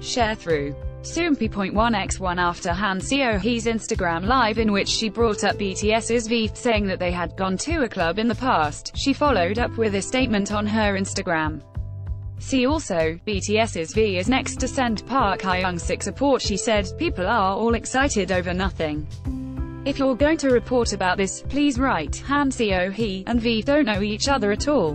Sharethrough Soompi.1x1 after Han Seo-hee's Instagram live in which she brought up BTS's V, saying that they had gone to a club in the past. She followed up with a statement on her Instagram. See also, BTS's V is next to send Park Hyung-sik support she said, people are all excited over nothing. If you're going to report about this, please write, Han Seo-hee and V don't know each other at all.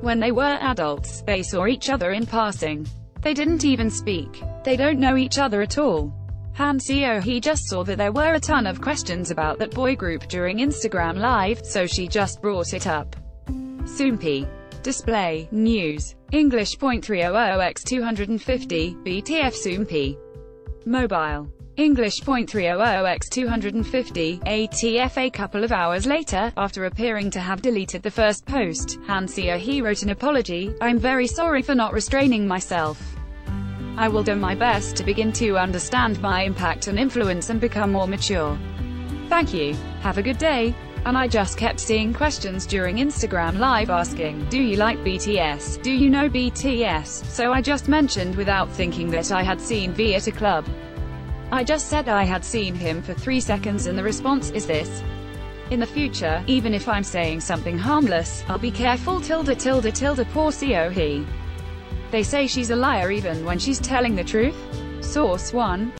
When they were adults, they saw each other in passing. They didn't even speak. They don't know each other at all. Han Seo-hee just saw that there were a ton of questions about that boy group during Instagram Live, so she just brought it up. Soompi. Display, News. English .300x250, BTF Soompi. Mobile. English .300x250, ATF A couple of hours later, after appearing to have deleted the first post, Han Seo-hee wrote an apology, I'm very sorry for not restraining myself. I will do my best to begin to understand my impact and influence and become more mature. Thank you. Have a good day. And I just kept seeing questions during Instagram Live asking, do you like BTS? Do you know BTS? So I just mentioned without thinking that I had seen V at a club. I just said I had seen him for three seconds and the response is this. In the future, even if I'm saying something harmless, I'll be careful tilde tilde tilde poor Seo-hee. They say she's a liar even when she's telling the truth. Source 1.